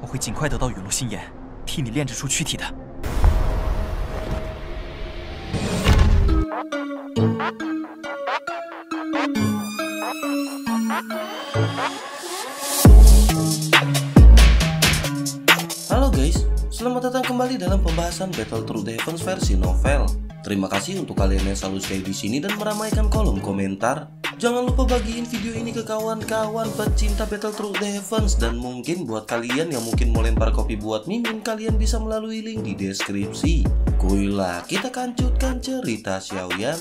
我会尽快得到陨落心炎，替你炼制出躯体的。Halo guys, selamat datang kembali dalam pembahasan Battle Through the Heavens versi novel. Terima kasih untuk kalian yang selalu stay di sini dan meramaikan kolom komentar. Jangan lupa bagiin video ini ke kawan-kawan pecinta Battle Through the Heavens dan mungkin buat kalian yang mungkin mau lempar kopi buat mimin kalian bisa melalui link di deskripsi. Kuilah kita kancutkan cerita Xiaoyan.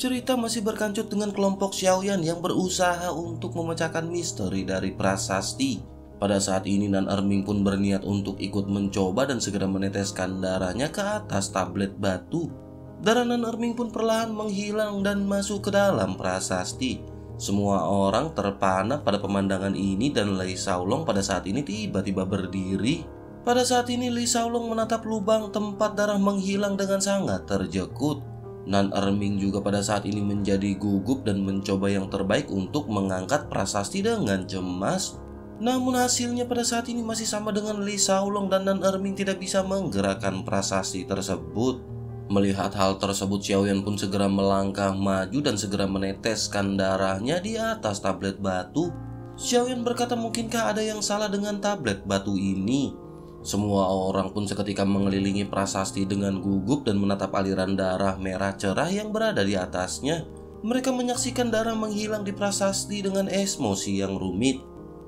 Cerita masih berkancut dengan kelompok Xiaoyan yang berusaha untuk memecahkan misteri dari prasasti. Pada saat ini Nan Erming pun berniat untuk ikut mencoba dan segera meneteskan darahnya ke atas tablet batu. Darah Nan Erming pun perlahan menghilang dan masuk ke dalam prasasti. Semua orang terpana pada pemandangan ini dan Lei Shaolong pada saat ini tiba-tiba berdiri. Pada saat ini Li Shaolong menatap lubang tempat darah menghilang dengan sangat terjekut. Nan Erming juga pada saat ini menjadi gugup dan mencoba yang terbaik untuk mengangkat prasasti dengan cemas. Namun hasilnya pada saat ini masih sama dengan Li Shaolong dan Nan Erming tidak bisa menggerakkan prasasti tersebut. Melihat hal tersebut, Xiaoyan pun segera melangkah maju dan segera meneteskan darahnya di atas tablet batu. Xiaoyan berkata mungkinkah ada yang salah dengan tablet batu ini? Semua orang pun seketika mengelilingi prasasti dengan gugup dan menatap aliran darah merah cerah yang berada di atasnya. Mereka menyaksikan darah menghilang di prasasti dengan emosi yang rumit.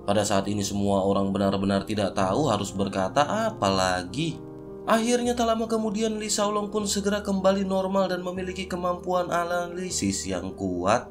Pada saat ini semua orang benar-benar tidak tahu harus berkata apa lagi. Akhirnya tak lama kemudian Li Shaolong pun segera kembali normal dan memiliki kemampuan analisis yang kuat.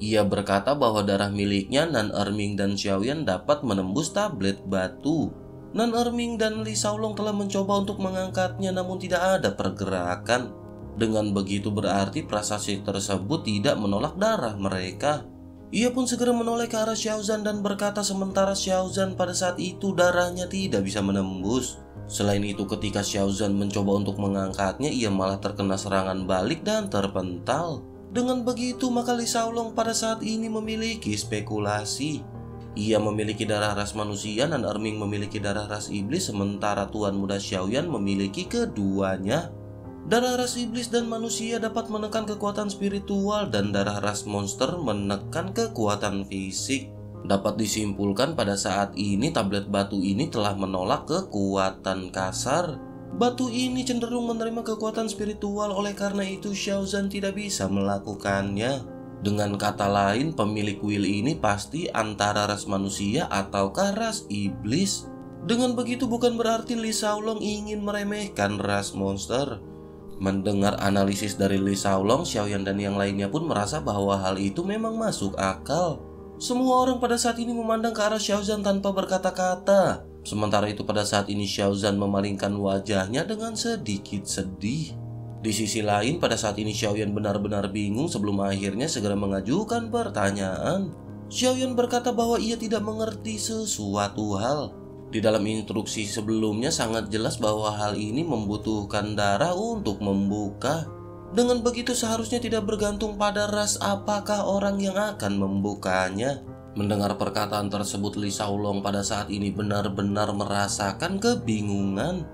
Ia berkata bahwa darah miliknya Nan Erming dan Xiaoyan dapat menembus tablet batu. Nan Erming dan Li Shaolong telah mencoba untuk mengangkatnya namun tidak ada pergerakan. Dengan begitu berarti prasasti tersebut tidak menolak darah mereka. Ia pun segera menoleh ke arah Xiaozan dan berkata sementara Xiaozan pada saat itu darahnya tidak bisa menembus. Selain itu ketika Xiaozan mencoba untuk mengangkatnya ia malah terkena serangan balik dan terpental. Dengan begitu maka Li Shaolong pada saat ini memiliki spekulasi. Ia memiliki darah ras manusia dan Erming memiliki darah ras iblis sementara Tuan Muda Xiaoyan memiliki keduanya. Darah ras iblis dan manusia dapat menekan kekuatan spiritual dan darah ras monster menekan kekuatan fisik. Dapat disimpulkan pada saat ini tablet batu ini telah menolak kekuatan kasar. Batu ini cenderung menerima kekuatan spiritual oleh karena itu Xiaozan tidak bisa melakukannya. Dengan kata lain, pemilik will ini pasti antara ras manusia ataukah ras iblis. Dengan begitu bukan berarti Li Shaolong ingin meremehkan ras monster. Mendengar analisis dari Li Shaolong, Xiaoyan dan yang lainnya pun merasa bahwa hal itu memang masuk akal. Semua orang pada saat ini memandang ke arah Xiaozan tanpa berkata-kata. Sementara itu pada saat ini Xiaozan memalingkan wajahnya dengan sedikit sedih. Di sisi lain, pada saat ini Xiaoyan benar-benar bingung sebelum akhirnya segera mengajukan pertanyaan. Xiaoyan berkata bahwa ia tidak mengerti sesuatu hal. Di dalam instruksi sebelumnya sangat jelas bahwa hal ini membutuhkan darah untuk membuka. Dengan begitu seharusnya tidak bergantung pada ras apakah orang yang akan membukanya. Mendengar perkataan tersebut Li Shaolong pada saat ini benar-benar merasakan kebingungan.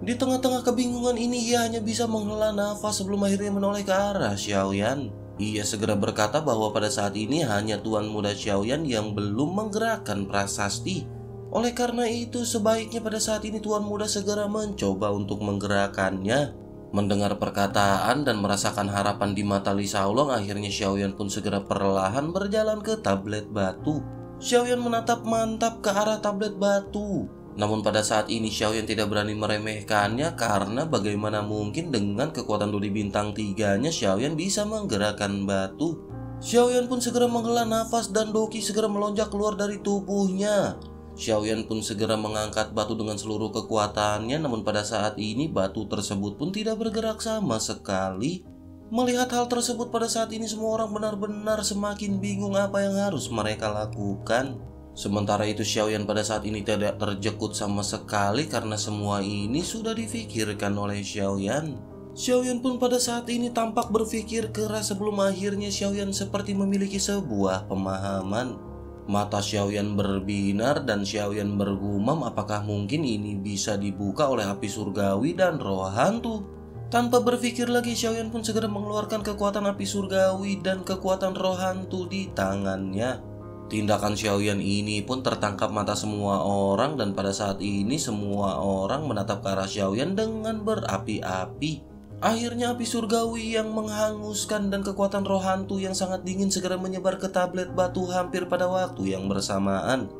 Di tengah-tengah kebingungan ini ia hanya bisa menghela nafas sebelum akhirnya menoleh ke arah Xiaoyan. Ia segera berkata bahwa pada saat ini hanya Tuan Muda Xiaoyan yang belum menggerakkan prasasti. Oleh karena itu sebaiknya pada saat ini Tuan Muda segera mencoba untuk menggerakkannya. Mendengar perkataan dan merasakan harapan di mata Li Shaolong akhirnya Xiaoyan pun segera perlahan berjalan ke tablet batu. Xiaoyan menatap mantap ke arah tablet batu. Namun pada saat ini Xiaoyan tidak berani meremehkannya karena bagaimana mungkin dengan kekuatan Dodi bintang tiganya Xiaoyan bisa menggerakkan batu. Xiaoyan pun segera menghela nafas dan Doki segera melonjak keluar dari tubuhnya. Xiaoyan pun segera mengangkat batu dengan seluruh kekuatannya namun pada saat ini batu tersebut pun tidak bergerak sama sekali. Melihat hal tersebut pada saat ini semua orang benar-benar semakin bingung apa yang harus mereka lakukan. Sementara itu Xiaoyan pada saat ini tidak terjekut sama sekali karena semua ini sudah difikirkan oleh Xiaoyan. Xiaoyan pun pada saat ini tampak berpikir keras sebelum akhirnya Xiaoyan seperti memiliki sebuah pemahaman. Mata Xiaoyan berbinar dan Xiaoyan bergumam apakah mungkin ini bisa dibuka oleh api surgawi dan roh hantu. Tanpa berpikir lagi Xiaoyan pun segera mengeluarkan kekuatan api surgawi dan kekuatan roh hantu di tangannya. Tindakan Xiaoyan ini pun tertangkap mata semua orang dan pada saat ini semua orang menatap ke arah Xiaoyan dengan berapi-api. Akhirnya api surgawi yang menghanguskan dan kekuatan roh hantu yang sangat dingin segera menyebar ke tablet batu hampir pada waktu yang bersamaan.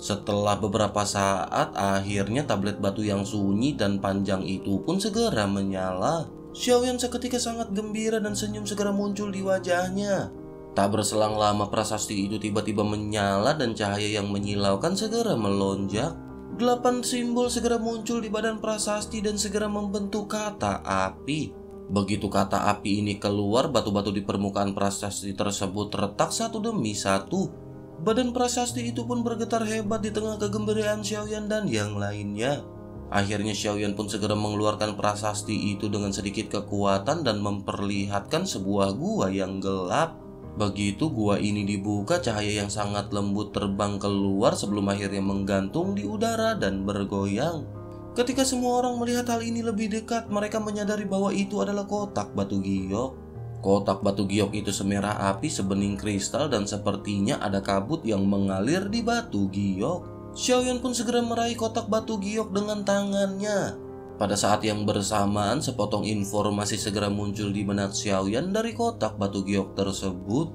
Setelah beberapa saat, akhirnya tablet batu yang sunyi dan panjang itu pun segera menyala. Xiaoyan seketika sangat gembira dan senyum segera muncul di wajahnya. Tak berselang lama prasasti itu tiba-tiba menyala dan cahaya yang menyilaukan segera melonjak. Delapan simbol segera muncul di badan prasasti dan segera membentuk kata api. Begitu kata api ini keluar, batu-batu di permukaan prasasti tersebut retak satu demi satu. Badan prasasti itu pun bergetar hebat di tengah kegembiraan Xiaoyan dan yang lainnya. Akhirnya Xiaoyan pun segera mengeluarkan prasasti itu dengan sedikit kekuatan dan memperlihatkan sebuah gua yang gelap. Begitu gua ini dibuka, cahaya yang sangat lembut terbang keluar sebelum akhirnya menggantung di udara dan bergoyang. Ketika semua orang melihat hal ini lebih dekat, mereka menyadari bahwa itu adalah kotak batu giok. Kotak batu giok itu semerah api sebening kristal dan sepertinya ada kabut yang mengalir di batu giok. Xiaoyan pun segera meraih kotak batu giok dengan tangannya. Pada saat yang bersamaan, sepotong informasi segera muncul di benak Xiaoyan dari kotak batu giok tersebut.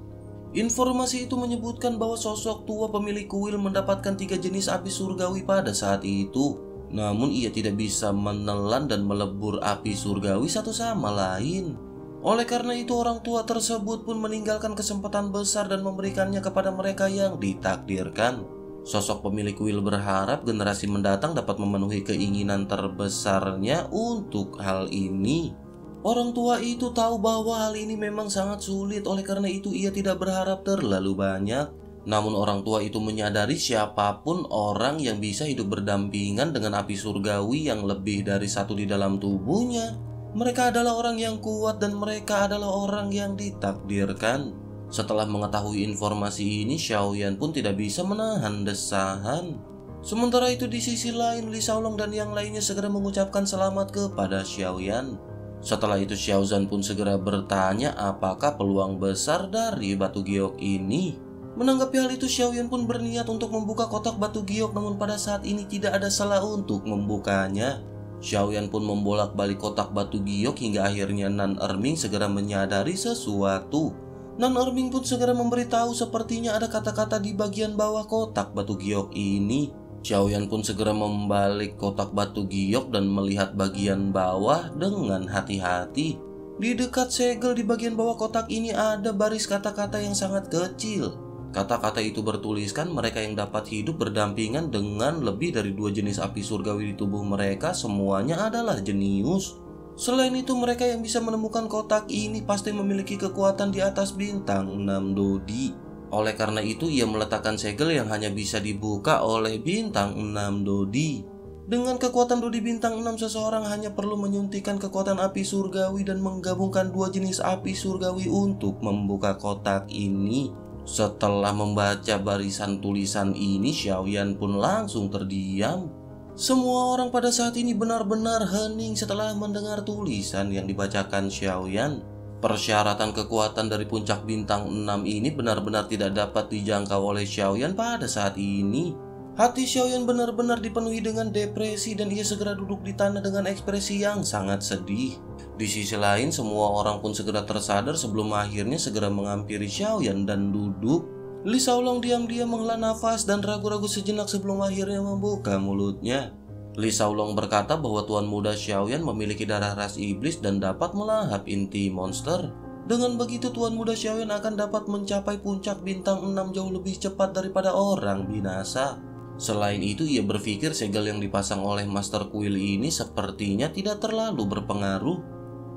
Informasi itu menyebutkan bahwa sosok tua pemilik kuil mendapatkan tiga jenis api surgawi pada saat itu. Namun ia tidak bisa menelan dan melebur api surgawi satu sama lain. Oleh karena itu orang tua tersebut pun meninggalkan kesempatan besar dan memberikannya kepada mereka yang ditakdirkan. Sosok pemilik kuil berharap generasi mendatang dapat memenuhi keinginan terbesarnya untuk hal ini. Orang tua itu tahu bahwa hal ini memang sangat sulit, oleh karena itu ia tidak berharap terlalu banyak. Namun, orang tua itu menyadari siapa pun orang yang bisa hidup berdampingan dengan api surgawi yang lebih dari satu di dalam tubuhnya. Mereka adalah orang yang kuat, dan mereka adalah orang yang ditakdirkan. Setelah mengetahui informasi ini, Xiaoyan pun tidak bisa menahan desahan. Sementara itu di sisi lain, Li Shaolong dan yang lainnya segera mengucapkan selamat kepada Xiaoyan. Setelah itu Xiaozan pun segera bertanya apakah peluang besar dari batu giok ini. Menanggapi hal itu Xiaoyan pun berniat untuk membuka kotak batu giok namun pada saat ini tidak ada salah untuk membukanya. Xiaoyan pun membolak-balik kotak batu giok hingga akhirnya Nan Erming segera menyadari sesuatu. Nan Erming pun segera memberitahu sepertinya ada kata-kata di bagian bawah kotak batu giok ini. Xiaoyan pun segera membalik kotak batu giok dan melihat bagian bawah dengan hati-hati. Di dekat segel di bagian bawah kotak ini ada baris kata-kata yang sangat kecil. Kata-kata itu bertuliskan mereka yang dapat hidup berdampingan dengan lebih dari dua jenis api surgawi di tubuh mereka semuanya adalah jenius. Selain itu mereka yang bisa menemukan kotak ini pasti memiliki kekuatan di atas bintang 6 dodi. Oleh karena itu ia meletakkan segel yang hanya bisa dibuka oleh bintang 6 dodi. Dengan kekuatan dodi bintang 6 seseorang hanya perlu menyuntikkan kekuatan api surgawi dan menggabungkan dua jenis api surgawi untuk membuka kotak ini. Setelah membaca barisan tulisan ini, Xiaoyan pun langsung terdiam. Semua orang pada saat ini benar-benar hening setelah mendengar tulisan yang dibacakan Xiaoyan. Persyaratan kekuatan dari puncak bintang 6 ini benar-benar tidak dapat dijangkau oleh Xiaoyan pada saat ini. Hati Xiaoyan benar-benar dipenuhi dengan depresi dan ia segera duduk di tanah dengan ekspresi yang sangat sedih. Di sisi lain, semua orang pun segera tersadar sebelum akhirnya segera mengampiri Xiaoyan dan duduk Li Shaolong diam-diam menghela nafas dan ragu-ragu sejenak sebelum akhirnya membuka mulutnya. Li Shaolong berkata bahwa Tuan Muda Xiaoyan memiliki darah ras iblis dan dapat melahap inti monster. Dengan begitu Tuan Muda Xiaoyan akan dapat mencapai puncak bintang 6 jauh lebih cepat daripada orang binasa. Selain itu ia berpikir segel yang dipasang oleh Master Kuil ini sepertinya tidak terlalu berpengaruh.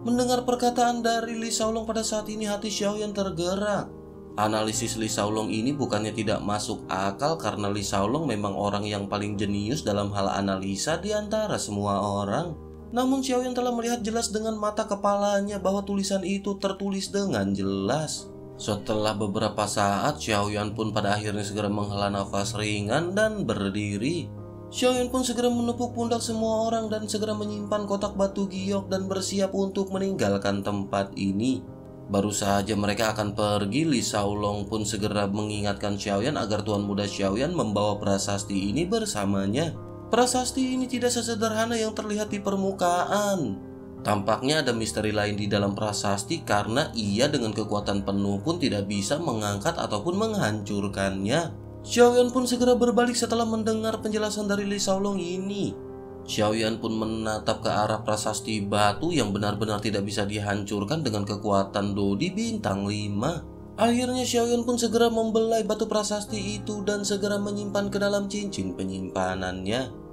Mendengar perkataan dari Li Shaolong pada saat ini hati Xiaoyan tergerak. Analisis Li Shaolong ini bukannya tidak masuk akal karena Li Shaolong memang orang yang paling jenius dalam hal analisa di antara semua orang. Namun Xiao yang telah melihat jelas dengan mata kepalanya bahwa tulisan itu tertulis dengan jelas. Setelah beberapa saat, Xiaoyan pun pada akhirnya segera menghela nafas ringan dan berdiri. Xiaoyan pun segera menepuk pundak semua orang dan segera menyimpan kotak batu giok dan bersiap untuk meninggalkan tempat ini. Baru saja mereka akan pergi, Li Shaolong pun segera mengingatkan Xiaoyan agar Tuan Muda Xiaoyan membawa prasasti ini bersamanya. Prasasti ini tidak sesederhana yang terlihat di permukaan. Tampaknya ada misteri lain di dalam prasasti karena ia dengan kekuatan penuh pun tidak bisa mengangkat ataupun menghancurkannya. Xiaoyan pun segera berbalik setelah mendengar penjelasan dari Li Shaolong ini. Xiaoyan pun menatap ke arah prasasti batu yang benar-benar tidak bisa dihancurkan dengan kekuatan Dodi bintang 5. Akhirnya Xiaoyan pun segera membelai batu prasasti itu dan segera menyimpan ke dalam cincin penyimpanannya.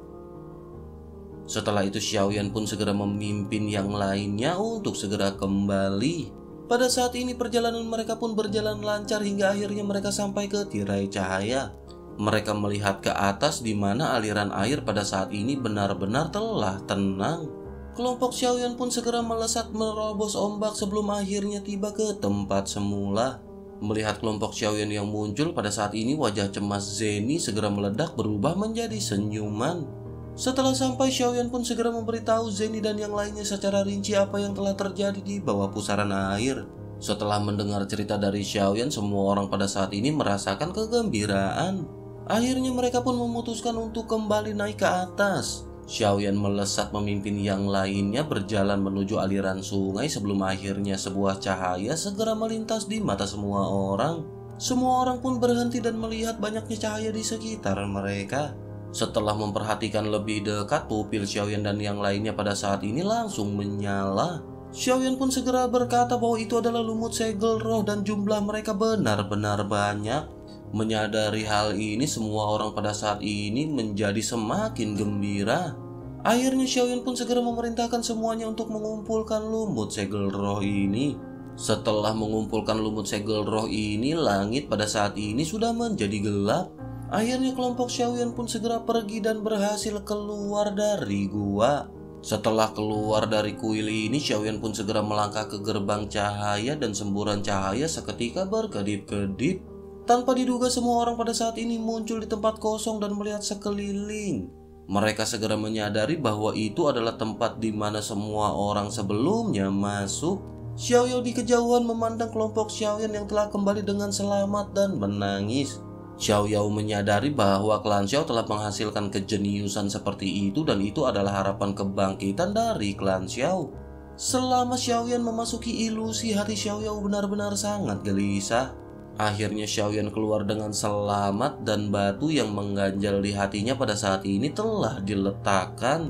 Setelah itu Xiaoyan pun segera memimpin yang lainnya untuk segera kembali. Pada saat ini perjalanan mereka pun berjalan lancar hingga akhirnya mereka sampai ke tirai cahaya. Mereka melihat ke atas di mana aliran air pada saat ini benar-benar telah tenang. Kelompok Xiaoyan pun segera melesat merobos ombak sebelum akhirnya tiba ke tempat semula. Melihat kelompok Xiaoyan yang muncul pada saat ini wajah cemas Zeni segera meledak berubah menjadi senyuman. Setelah sampai, Xiaoyan pun segera memberitahu Zeni dan yang lainnya secara rinci apa yang telah terjadi di bawah pusaran air. Setelah mendengar cerita dari Xiaoyan, semua orang pada saat ini merasakan kegembiraan. Akhirnya mereka pun memutuskan untuk kembali naik ke atas. Xiaoyan melesat memimpin yang lainnya berjalan menuju aliran sungai sebelum akhirnya sebuah cahaya segera melintas di mata semua orang. Semua orang pun berhenti dan melihat banyaknya cahaya di sekitar mereka. Setelah memperhatikan lebih dekat, pupil Xiaoyan dan yang lainnya pada saat ini langsung menyala. Xiaoyan pun segera berkata bahwa itu adalah lumut segel roh dan jumlah mereka benar-benar banyak. Menyadari hal ini, semua orang pada saat ini menjadi semakin gembira. Akhirnya Xiaoyan pun segera memerintahkan semuanya untuk mengumpulkan lumut segel roh ini. Setelah mengumpulkan lumut segel roh ini, langit pada saat ini sudah menjadi gelap. Akhirnya kelompok Xiaoyan pun segera pergi dan berhasil keluar dari gua. Setelah keluar dari kuil ini, Xiaoyan pun segera melangkah ke gerbang cahaya dan semburan cahaya seketika berkedip-kedip. Tanpa diduga semua orang pada saat ini muncul di tempat kosong dan melihat sekeliling. Mereka segera menyadari bahwa itu adalah tempat di mana semua orang sebelumnya masuk. Xiaoyao di kejauhan memandang kelompok Xiaoyan yang telah kembali dengan selamat dan menangis. Xiao Yao menyadari bahwa klan Xiao telah menghasilkan kejeniusan seperti itu dan itu adalah harapan kebangkitan dari klan Xiao. Selama Xiaoyan memasuki ilusi, hati Xiao Yao benar-benar sangat gelisah. Akhirnya Xiaoyan keluar dengan selamat dan batu yang mengganjal di hatinya pada saat ini telah diletakkan.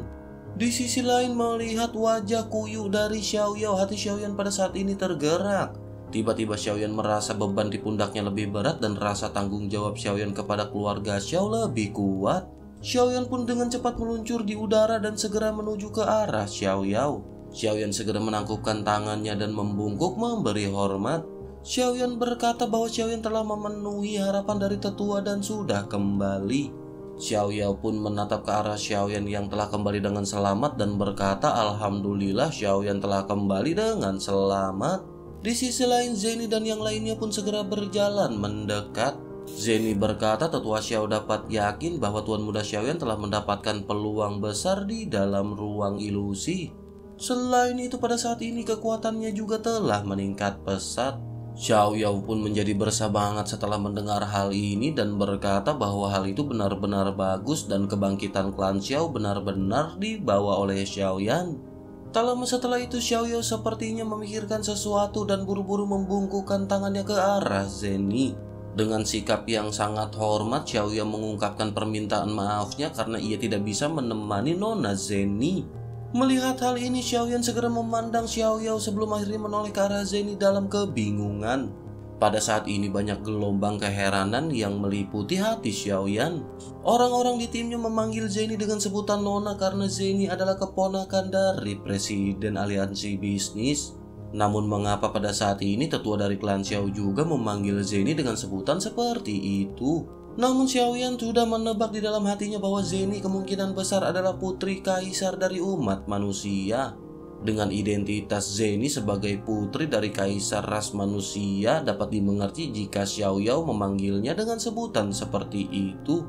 Di sisi lain melihat wajah kuyu dari Xiao Yao, hati Xiaoyan pada saat ini tergerak. Tiba-tiba Xiaoyan merasa beban di pundaknya lebih berat dan rasa tanggung jawab Xiaoyan kepada keluarga Xiao lebih kuat. Xiaoyan pun dengan cepat meluncur di udara dan segera menuju ke arah Xiao Yao. Xiaoyan segera menangkupkan tangannya dan membungkuk memberi hormat. Xiaoyan berkata bahwa Xiaoyan telah memenuhi harapan dari tetua dan sudah kembali. Xiao Yao pun menatap ke arah Xiaoyan yang telah kembali dengan selamat dan berkata Alhamdulillah Xiaoyan telah kembali dengan selamat. Di sisi lain, Zeni dan yang lainnya pun segera berjalan mendekat. Zeni berkata tetua Xiao dapat yakin bahwa Tuan Muda Xiaoyan telah mendapatkan peluang besar di dalam ruang ilusi. Selain itu pada saat ini kekuatannya juga telah meningkat pesat. Xiao Yao pun menjadi bersabangat setelah mendengar hal ini dan berkata bahwa hal itu benar-benar bagus dan kebangkitan klan Xiao benar-benar dibawa oleh Xiao Yan. Tak lama setelah itu Xiaoyao sepertinya memikirkan sesuatu dan buru-buru membungkukkan tangannya ke arah Zeni. Dengan sikap yang sangat hormat, Xiaoyao mengungkapkan permintaan maafnya karena ia tidak bisa menemani Nona Zeni. Melihat hal ini, Xiaoyan segera memandang Xiaoyao sebelum akhirnya menoleh ke arah Zeni dalam kebingungan. Pada saat ini banyak gelombang keheranan yang meliputi hati Xiaoyan. Orang-orang di timnya memanggil Zeni dengan sebutan Nona karena Zeni adalah keponakan dari presiden aliansi bisnis. Namun mengapa pada saat ini tetua dari klan Xiao juga memanggil Zeni dengan sebutan seperti itu? Namun Xiaoyan sudah menebak di dalam hatinya bahwa Zeni kemungkinan besar adalah putri kaisar dari umat manusia. Dengan identitas Zeni sebagai putri dari kaisar ras manusia dapat dimengerti jika Xiao Yao memanggilnya dengan sebutan seperti itu.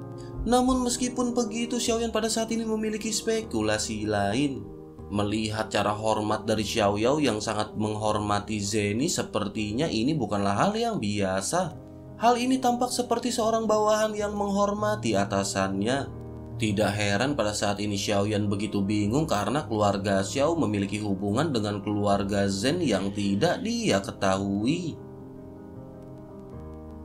Namun meskipun begitu Xiao Yan pada saat ini memiliki spekulasi lain. Melihat cara hormat dari Xiao Yao yang sangat menghormati Zeni sepertinya ini bukanlah hal yang biasa. Hal ini tampak seperti seorang bawahan yang menghormati atasannya. Tidak heran pada saat ini Xiao Yan begitu bingung karena keluarga Xiao memiliki hubungan dengan keluarga Zen yang tidak dia ketahui.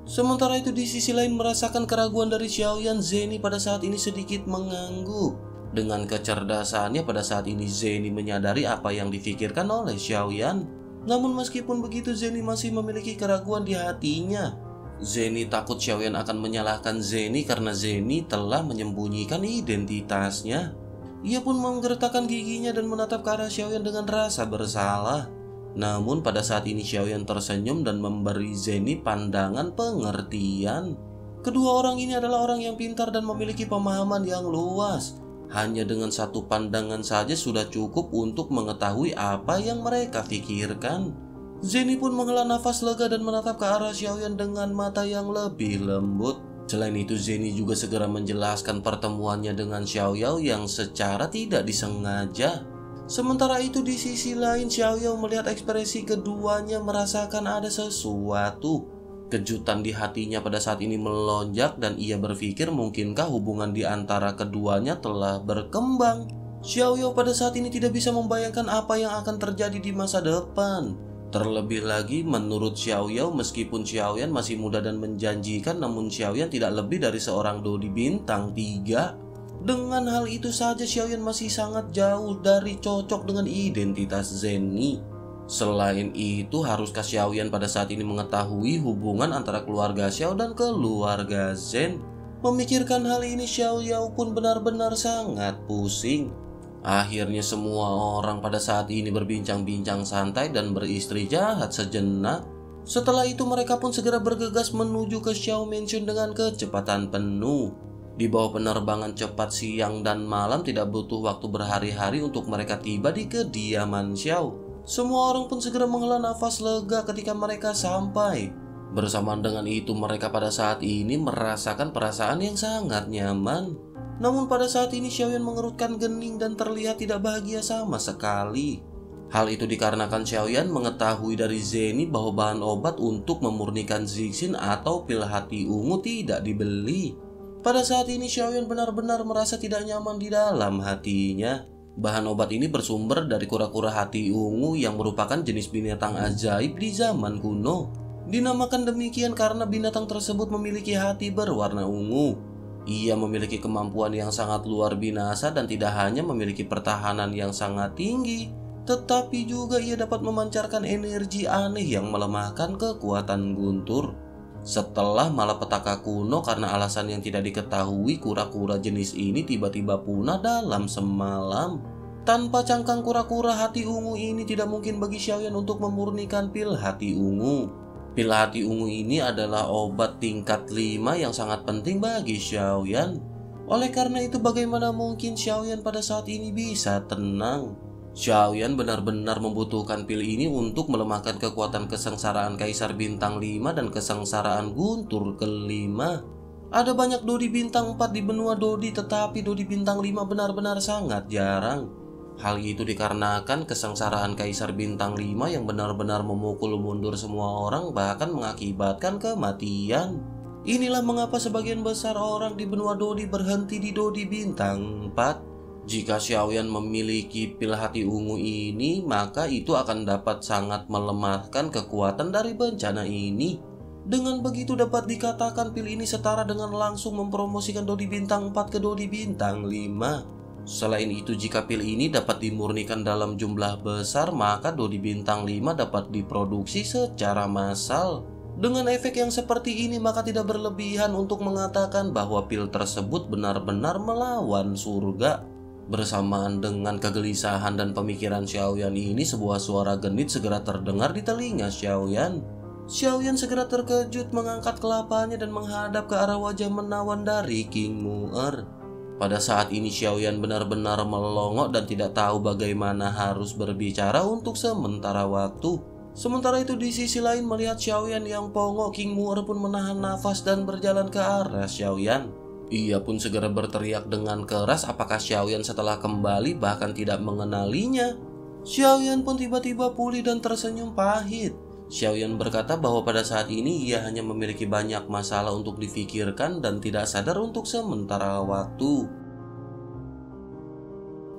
Sementara itu di sisi lain merasakan keraguan dari Xiaoyan, Zeni pada saat ini sedikit mengangguk. Dengan kecerdasannya pada saat ini Zeni menyadari apa yang difikirkan oleh Xiaoyan. Namun meskipun begitu Zeni masih memiliki keraguan di hatinya. Zeni takut Xiaoyan akan menyalahkan Zeni karena Zeni telah menyembunyikan identitasnya. Ia pun menggertakkan giginya dan menatap ke arah Xiaoyan dengan rasa bersalah. Namun pada saat ini Xiaoyan tersenyum dan memberi Zeni pandangan pengertian. Kedua orang ini adalah orang yang pintar dan memiliki pemahaman yang luas. Hanya dengan satu pandangan saja sudah cukup untuk mengetahui apa yang mereka pikirkan. Zeni pun menghela nafas lega dan menatap ke arah Xiaoyan dengan mata yang lebih lembut. Selain itu Zeni juga segera menjelaskan pertemuannya dengan Xiao Yao yang secara tidak disengaja Sementara itu di sisi lain Xiao Yao melihat ekspresi keduanya merasakan ada sesuatu. Kejutan di hatinya pada saat ini melonjak dan ia berpikir mungkinkah hubungan di antara keduanya telah berkembang. Xiao Yao pada saat ini tidak bisa membayangkan apa yang akan terjadi di masa depan. Terlebih lagi menurut Xiao Yao meskipun Xiao Yan masih muda dan menjanjikan namun Xiao Yan tidak lebih dari seorang dodi bintang tiga. Dengan hal itu saja Xiaoyan masih sangat jauh dari cocok dengan identitas Zeni. Selain itu, haruskah Xiaoyan pada saat ini mengetahui hubungan antara keluarga Xiao dan keluarga Zen? Memikirkan hal ini Xiao Yao pun benar-benar sangat pusing. Akhirnya semua orang pada saat ini berbincang-bincang santai dan beristri jahat sejenak. Setelah itu mereka pun segera bergegas menuju ke Xiao Mansion dengan kecepatan penuh. Di bawah penerbangan cepat siang dan malam tidak butuh waktu berhari-hari untuk mereka tiba di kediaman Xiao. Semua orang pun segera menghela nafas lega ketika mereka sampai. Bersamaan dengan itu mereka pada saat ini merasakan perasaan yang sangat nyaman. Namun pada saat ini Xiaoyan mengerutkan gening dan terlihat tidak bahagia sama sekali. Hal itu dikarenakan Xiaoyan mengetahui dari Zeni bahwa bahan obat untuk memurnikan Zixin atau pil hati ungu tidak dibeli. Pada saat ini Xiaoyan benar-benar merasa tidak nyaman di dalam hatinya. Bahan obat ini bersumber dari kura-kura hati ungu yang merupakan jenis binatang ajaib di zaman kuno. Dinamakan demikian karena binatang tersebut memiliki hati berwarna ungu. Ia memiliki kemampuan yang sangat luar binasa dan tidak hanya memiliki pertahanan yang sangat tinggi, tetapi juga ia dapat memancarkan energi aneh yang melemahkan kekuatan guntur. Setelah malapetaka kuno karena alasan yang tidak diketahui, kura-kura jenis ini tiba-tiba punah dalam semalam. Tanpa cangkang kura-kura hati ungu ini tidak mungkin bagi Xiaoyan untuk memurnikan pil hati ungu. Pil hati ungu ini adalah obat tingkat 5 yang sangat penting bagi Xiaoyan. Oleh karena itu bagaimana mungkin Xiaoyan pada saat ini bisa tenang? Xiaoyan benar-benar membutuhkan pil ini untuk melemahkan kekuatan kesengsaraan Kaisar Bintang 5 dan kesengsaraan Guntur kelima. Ada banyak Dodi Bintang 4 di benua Dodi tetapi Dodi Bintang 5 benar-benar sangat jarang. Hal itu dikarenakan kesengsaraan Kaisar Bintang 5 yang benar-benar memukul mundur semua orang bahkan mengakibatkan kematian. Inilah mengapa sebagian besar orang di benua Dodi berhenti di Dodi Bintang 4. Jika Xiaoyan memiliki pil hati ungu ini, maka itu akan dapat sangat melemahkan kekuatan dari bencana ini. Dengan begitu dapat dikatakan pil ini setara dengan langsung mempromosikan Dodi Bintang 4 ke Dodi Bintang 5. Selain itu jika pil ini dapat dimurnikan dalam jumlah besar maka Dodi Bintang 5 dapat diproduksi secara massal. Dengan efek yang seperti ini maka tidak berlebihan untuk mengatakan bahwa pil tersebut benar-benar melawan surga. Bersamaan dengan kegelisahan dan pemikiran Xiaoyan ini, sebuah suara genit segera terdengar di telinga Xiaoyan. Xiaoyan segera terkejut mengangkat kelapanya dan menghadap ke arah wajah menawan dari King Muer. Pada saat ini Xiaoyan benar-benar melongok dan tidak tahu bagaimana harus berbicara untuk sementara waktu. Sementara itu di sisi lain melihat Xiaoyan yang pongok, King Muer pun menahan nafas dan berjalan ke arah Xiaoyan. Ia pun segera berteriak dengan keras apakah Xiaoyan setelah kembali bahkan tidak mengenalinya. Xiaoyan pun tiba-tiba pulih dan tersenyum pahit. Xiaoyan berkata bahwa pada saat ini ia hanya memiliki banyak masalah untuk difikirkan dan tidak sadar untuk sementara waktu.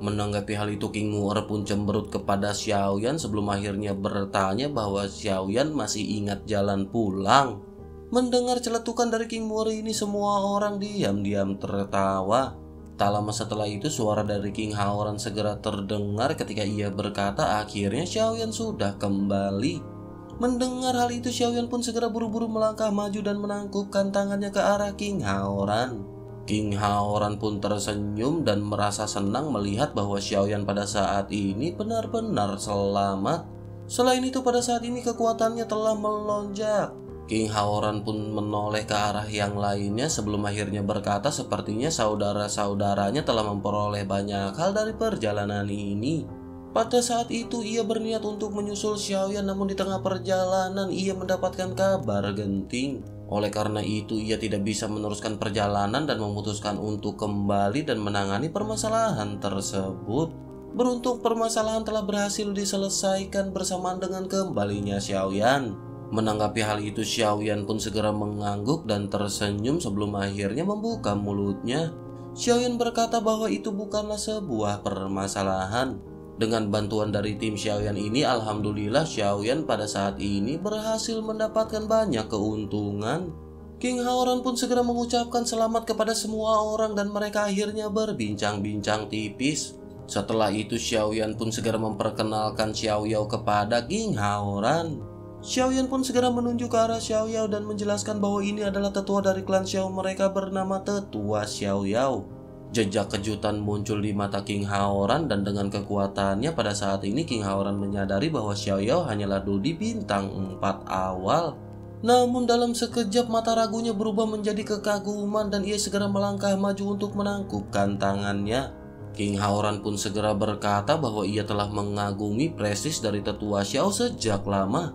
Menanggapi hal itu King Muer pun cemberut kepada Xiaoyan sebelum akhirnya bertanya bahwa Xiaoyan masih ingat jalan pulang. Mendengar celetukan dari King Muer ini semua orang diam-diam tertawa. Tak lama setelah itu suara dari King Haoran segera terdengar ketika ia berkata akhirnya Xiaoyan sudah kembali. Mendengar hal itu Xiaoyan pun segera buru-buru melangkah maju dan menangkupkan tangannya ke arah King Haoran. King Haoran pun tersenyum dan merasa senang melihat bahwa Xiaoyan pada saat ini benar-benar selamat. Selain itu pada saat ini kekuatannya telah melonjak. King Haoran pun menoleh ke arah yang lainnya sebelum akhirnya berkata sepertinya saudara-saudaranya telah memperoleh banyak hal dari perjalanan ini. Pada saat itu ia berniat untuk menyusul Xiaoyan namun di tengah perjalanan ia mendapatkan kabar genting. Oleh karena itu ia tidak bisa meneruskan perjalanan dan memutuskan untuk kembali dan menangani permasalahan tersebut. Beruntung permasalahan telah berhasil diselesaikan bersamaan dengan kembalinya Xiaoyan. Menanggapi hal itu Xiaoyan pun segera mengangguk dan tersenyum sebelum akhirnya membuka mulutnya. Xiaoyan berkata bahwa itu bukanlah sebuah permasalahan. Dengan bantuan dari tim Xiaoyan ini, Alhamdulillah Xiaoyan pada saat ini berhasil mendapatkan banyak keuntungan. King Haoran pun segera mengucapkan selamat kepada semua orang dan mereka akhirnya berbincang-bincang tipis. Setelah itu Xiaoyan pun segera memperkenalkan Xiaoyao kepada King Haoran. Xiaoyan pun segera menunjuk ke arah Xiaoyao dan menjelaskan bahwa ini adalah tetua dari klan Xiao mereka bernama Tetua Xiaoyao. Jejak kejutan muncul di mata King Haoran dan dengan kekuatannya pada saat ini King Haoran menyadari bahwa Xiao Yao hanyalah Dodi bintang 4 awal. Namun dalam sekejap mata ragunya berubah menjadi kekaguman dan ia segera melangkah maju untuk menangkupkan tangannya. King Haoran pun segera berkata bahwa ia telah mengagumi prestis dari tetua Xiao sejak lama.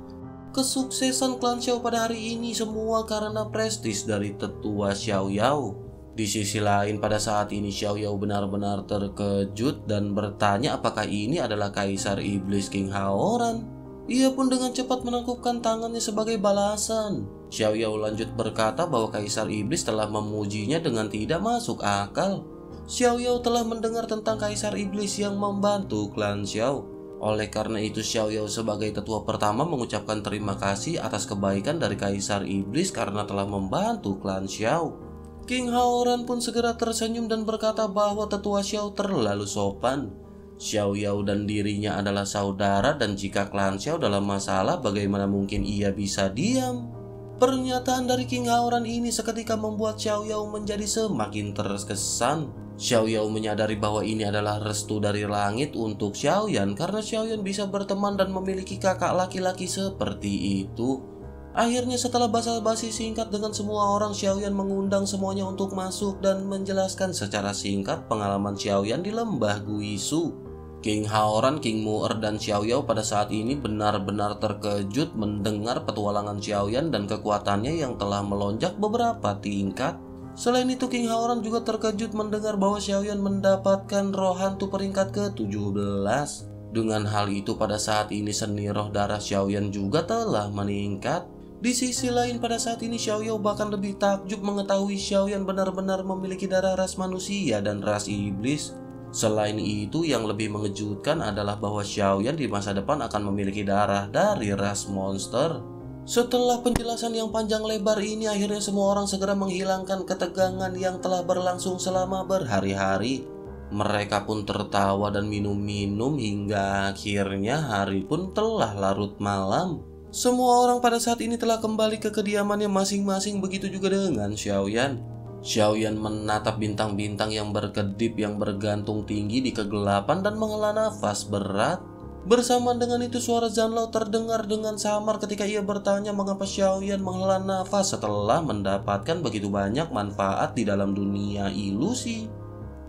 Kesuksesan klan Xiao pada hari ini semua karena prestis dari tetua Xiao Yao. Di sisi lain pada saat ini Xiao Yao benar-benar terkejut dan bertanya apakah ini adalah Kaisar Iblis King Haoran. Ia pun dengan cepat menangkupkan tangannya sebagai balasan. Xiao Yao lanjut berkata bahwa Kaisar Iblis telah memujinya dengan tidak masuk akal. Xiao Yao telah mendengar tentang Kaisar Iblis yang membantu klan Xiao. Oleh karena itu Xiao Yao sebagai tetua pertama mengucapkan terima kasih atas kebaikan dari Kaisar Iblis karena telah membantu klan Xiao. King Haoran pun segera tersenyum dan berkata bahwa tetua Xiao terlalu sopan. Xiao Yao dan dirinya adalah saudara dan jika klan Xiao dalam masalah bagaimana mungkin ia bisa diam? Pernyataan dari King Haoran ini seketika membuat Xiao Yao menjadi semakin terkesan. Xiao Yao menyadari bahwa ini adalah restu dari langit untuk Xiao Yan karena Xiao Yan bisa berteman dan memiliki kakak laki-laki seperti itu. Akhirnya setelah basa-basi singkat dengan semua orang Xiaoyan mengundang semuanya untuk masuk dan menjelaskan secara singkat pengalaman Xiaoyan di lembah Guisu. King Haoran, King Muer, dan Xiaoyao pada saat ini benar-benar terkejut mendengar petualangan Xiaoyan dan kekuatannya yang telah melonjak beberapa tingkat. Selain itu King Haoran juga terkejut mendengar bahwa Xiaoyan mendapatkan roh hantu peringkat ke-17. Dengan hal itu pada saat ini seni roh darah Xiaoyan juga telah meningkat. Di sisi lain pada saat ini Xiaoyao bahkan lebih takjub mengetahui Xiaoyan benar-benar memiliki darah ras manusia dan ras iblis. Selain itu yang lebih mengejutkan adalah bahwa Xiaoyan di masa depan akan memiliki darah dari ras monster. Setelah penjelasan yang panjang lebar ini akhirnya semua orang segera menghilangkan ketegangan yang telah berlangsung selama berhari-hari. Mereka pun tertawa dan minum-minum hingga akhirnya hari pun telah larut malam. Semua orang pada saat ini telah kembali ke kediamannya masing-masing begitu juga dengan Xiaoyan. Xiaoyan menatap bintang-bintang yang berkedip yang bergantung tinggi di kegelapan dan menghela nafas berat. Bersama dengan itu suara Zanlao terdengar dengan samar ketika ia bertanya mengapa Xiaoyan menghela nafas setelah mendapatkan begitu banyak manfaat di dalam dunia ilusi.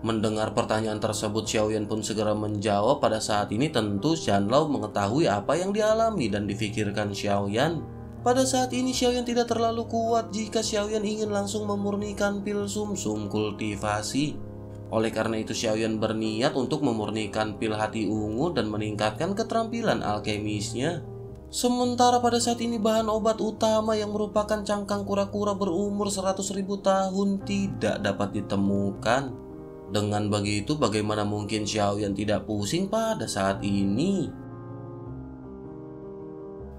Mendengar pertanyaan tersebut, Xiaoyan pun segera menjawab pada saat ini tentu Xianlao mengetahui apa yang dialami dan difikirkan Xiaoyan. Pada saat ini Xiaoyan tidak terlalu kuat jika Xiaoyan ingin langsung memurnikan pil sumsum kultivasi. Oleh karena itu Xiaoyan berniat untuk memurnikan pil hati ungu dan meningkatkan keterampilan alkemisnya. Sementara pada saat ini bahan obat utama yang merupakan cangkang kura-kura berumur 100 ribu tahun tidak dapat ditemukan. Dengan begitu bagaimana mungkin Xiaoyan tidak pusing pada saat ini?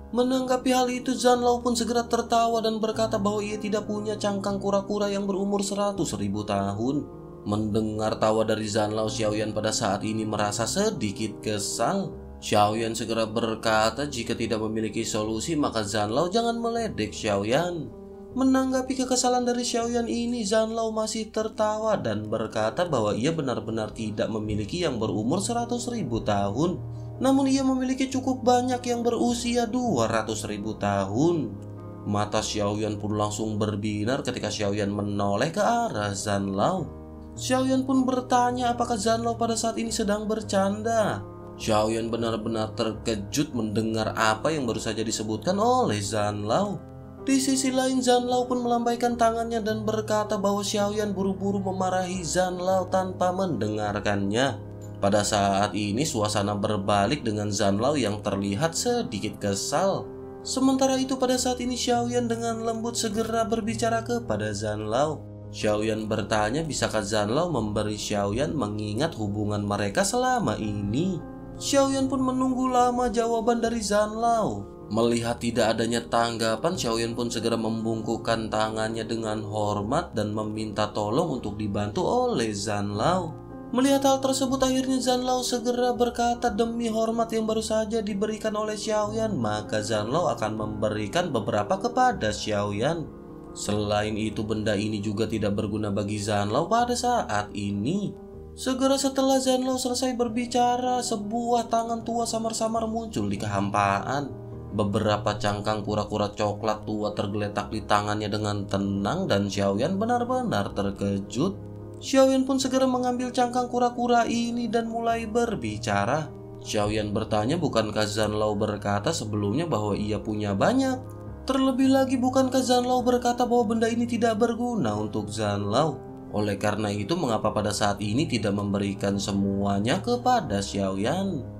Menanggapi hal itu Zhan Lao pun segera tertawa dan berkata bahwa ia tidak punya cangkang kura-kura yang berumur seratus ribu tahun. Mendengar tawa dari Zhan Lao, Xiaoyan pada saat ini merasa sedikit kesal. Xiaoyan segera berkata jika tidak memiliki solusi maka Zhan Lao jangan meledek Xiaoyan. Menanggapi kekesalan dari Xiaoyan ini, Zanlao masih tertawa dan berkata bahwa ia benar-benar tidak memiliki yang berumur 100 ribu tahun. Namun ia memiliki cukup banyak yang berusia 200 ribu tahun. Mata Xiaoyan pun langsung berbinar ketika Xiaoyan menoleh ke arah Zanlao. Xiaoyan pun bertanya apakah Zanlao pada saat ini sedang bercanda. Xiaoyan benar-benar terkejut mendengar apa yang baru saja disebutkan oleh Zanlao. Di sisi lain Zhan Lao pun melambaikan tangannya dan berkata bahwa Xiaoyan buru-buru memarahi Zhan Lao tanpa mendengarkannya. Pada saat ini suasana berbalik dengan Zhan Lao yang terlihat sedikit kesal. Sementara itu pada saat ini Xiaoyan dengan lembut segera berbicara kepada Zhan Lao. Xiaoyan bertanya bisakah Zhan Lao memberi Xiaoyan mengingat hubungan mereka selama ini. Xiaoyan pun menunggu lama jawaban dari Zhan Lao. Melihat tidak adanya tanggapan, Xiaoyan pun segera membungkukkan tangannya dengan hormat dan meminta tolong untuk dibantu oleh Zhan Lao. Melihat hal tersebut akhirnya Zhan Lao segera berkata demi hormat yang baru saja diberikan oleh Xiaoyan maka Zhan Lao akan memberikan beberapa kepada Xiaoyan. Selain itu benda ini juga tidak berguna bagi Zhan Lao pada saat ini. Segera setelah Zhan Lao selesai berbicara, sebuah tangan tua samar-samar muncul di kehampaan. Beberapa cangkang kura-kura coklat tua tergeletak di tangannya dengan tenang dan Xiaoyan benar-benar terkejut. Xiaoyan pun segera mengambil cangkang kura-kura ini dan mulai berbicara. Xiaoyan bertanya bukankah Zhan Lao berkata sebelumnya bahwa ia punya banyak? Terlebih lagi bukankah Zhan Lao berkata bahwa benda ini tidak berguna untuk Zhan Lao? Oleh karena itu mengapa pada saat ini tidak memberikan semuanya kepada Xiaoyan?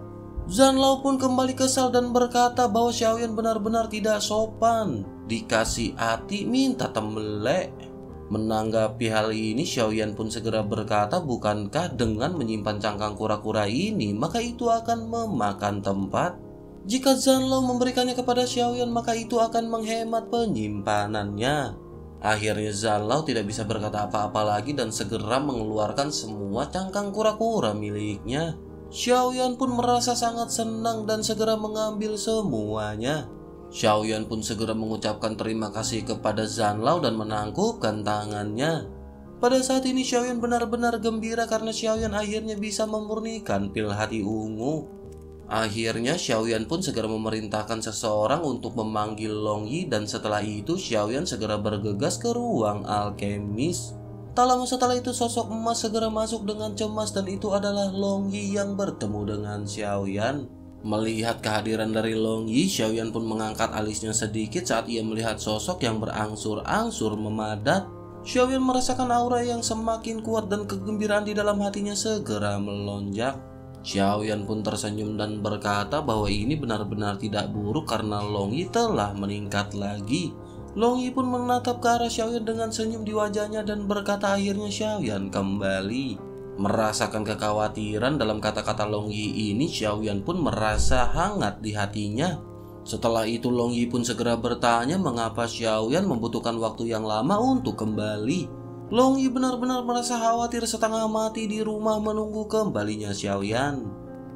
Zhan Lao pun kembali kesal dan berkata bahwa Xiaoyan benar-benar tidak sopan. Dikasih hati minta tembelek. Menanggapi hal ini, Xiaoyan pun segera berkata, bukankah dengan menyimpan cangkang kura-kura ini, maka itu akan memakan tempat? Jika Zhan Lao memberikannya kepada Xiaoyan, maka itu akan menghemat penyimpanannya. Akhirnya Zhan Lao tidak bisa berkata apa-apa lagi dan segera mengeluarkan semua cangkang kura-kura miliknya. Xiaoyan pun merasa sangat senang dan segera mengambil semuanya. Xiaoyan pun segera mengucapkan terima kasih kepada Zanlao dan menangkupkan tangannya. Pada saat ini Xiaoyan benar-benar gembira karena Xiaoyan akhirnya bisa memurnikan pil hati ungu. Akhirnya Xiaoyan pun segera memerintahkan seseorang untuk memanggil Long Yi dan setelah itu Xiaoyan segera bergegas ke ruang alkemis. Tak setelah itu sosok emas segera masuk dengan cemas dan itu adalah Long Yi yang bertemu dengan Xiaoyan. Melihat kehadiran dari Long Yi, Xiaoyan pun mengangkat alisnya sedikit saat ia melihat sosok yang berangsur-angsur memadat. Xiaoyan merasakan aura yang semakin kuat dan kegembiraan di dalam hatinya segera melonjak. Xiaoyan pun tersenyum dan berkata bahwa ini benar-benar tidak buruk karena Long Yi telah meningkat lagi. Long Yi pun menatap ke arah Xiaoyan dengan senyum di wajahnya dan berkata akhirnya Xiaoyan kembali. Merasakan kekhawatiran dalam kata-kata Long Yi ini, Xiaoyan pun merasa hangat di hatinya. Setelah itu Long Yi pun segera bertanya mengapa Xiaoyan membutuhkan waktu yang lama untuk kembali. Long Yi benar-benar merasa khawatir setengah mati di rumah menunggu kembalinya Xiaoyan.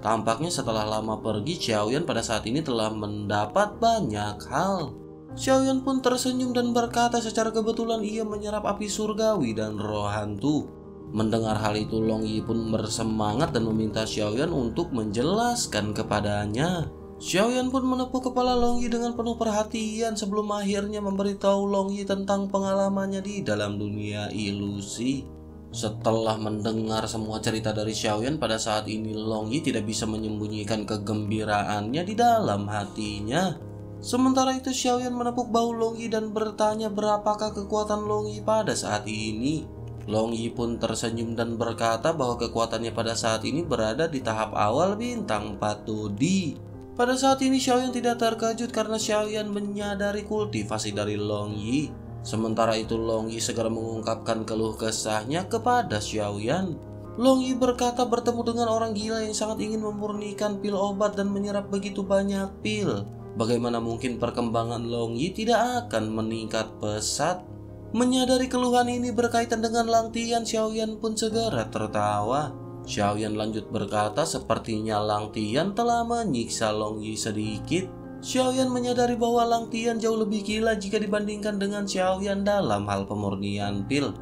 Tampaknya setelah lama pergi, Xiaoyan pada saat ini telah mendapat banyak hal. Xiaoyan pun tersenyum dan berkata secara kebetulan ia menyerap api surgawi dan roh hantu. Mendengar hal itu Long Yi pun bersemangat dan meminta Xiaoyan untuk menjelaskan kepadanya. Xiaoyan pun menepuk kepala Long Yi dengan penuh perhatian sebelum akhirnya memberitahu Long Yi tentang pengalamannya di dalam dunia ilusi. Setelah mendengar semua cerita dari Xiaoyan pada saat ini Long Yi tidak bisa menyembunyikan kegembiraannya di dalam hatinya. Sementara itu Xiaoyan menepuk bahu Long Yi dan bertanya berapakah kekuatan Long Yi pada saat ini. Long Yi pun tersenyum dan berkata bahwa kekuatannya pada saat ini berada di tahap awal bintang 4 d Pada saat ini Xiaoyan tidak terkejut karena Xiaoyan menyadari kultivasi dari Long Yi. Sementara itu Long Yi segera mengungkapkan keluh kesahnya kepada Xiaoyan. Long Yi berkata bertemu dengan orang gila yang sangat ingin memurnikan pil obat dan menyerap begitu banyak pil. Bagaimana mungkin perkembangan Long Yi tidak akan meningkat pesat? Menyadari keluhan ini berkaitan dengan Lang Tian, Xiaoyan pun segera tertawa. Xiaoyan lanjut berkata sepertinya Lang Tian telah menyiksa Long Yi sedikit. Xiaoyan menyadari bahwa Lang Tian jauh lebih gila jika dibandingkan dengan Xiaoyan dalam hal pemurnian pil.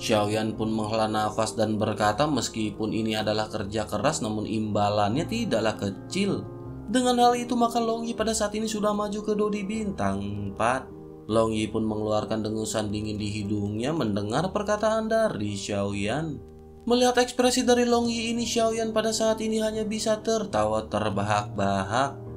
Xiaoyan pun menghela nafas dan berkata meskipun ini adalah kerja keras namun imbalannya tidaklah kecil. Dengan hal itu maka Long Yi pada saat ini sudah maju ke Dodi Bintang 4. Long Yi pun mengeluarkan dengusan dingin di hidungnya mendengar perkataan dari Xiaoyan. Melihat ekspresi dari Long Yi ini Xiaoyan pada saat ini hanya bisa tertawa terbahak-bahak.